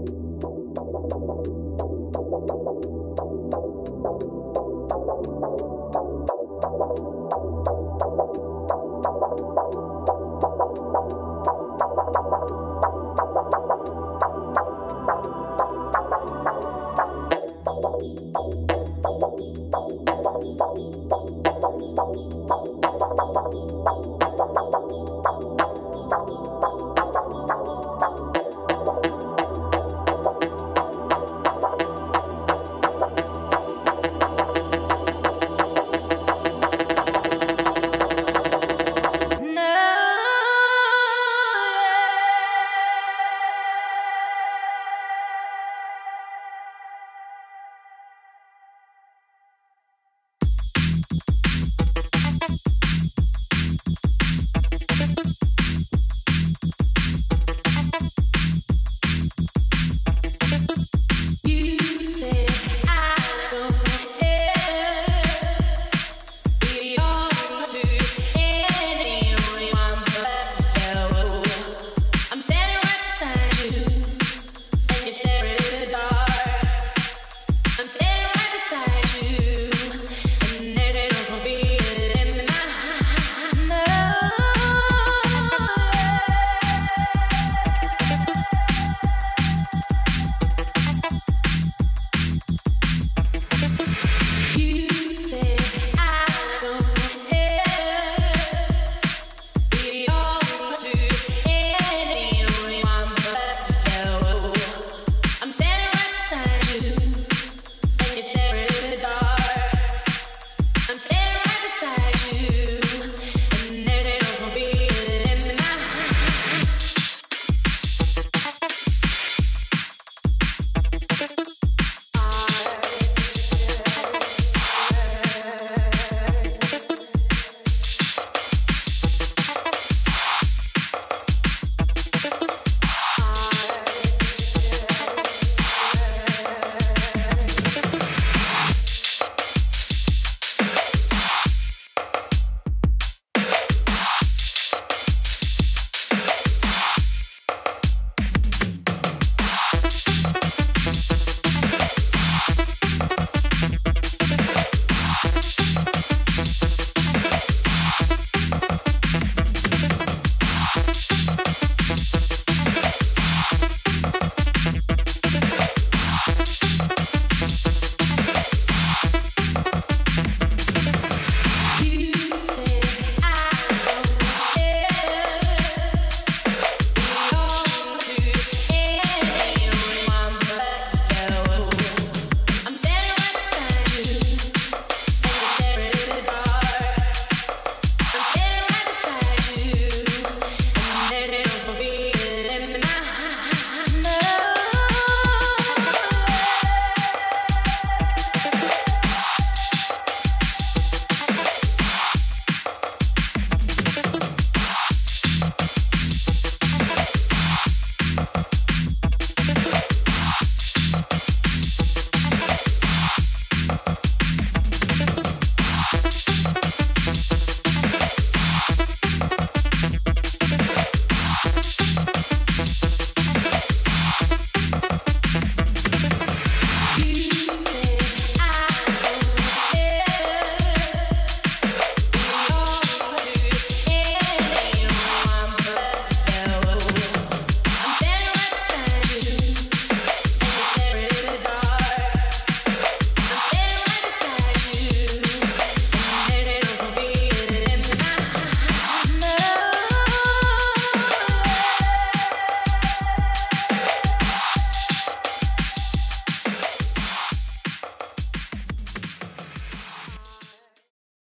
you.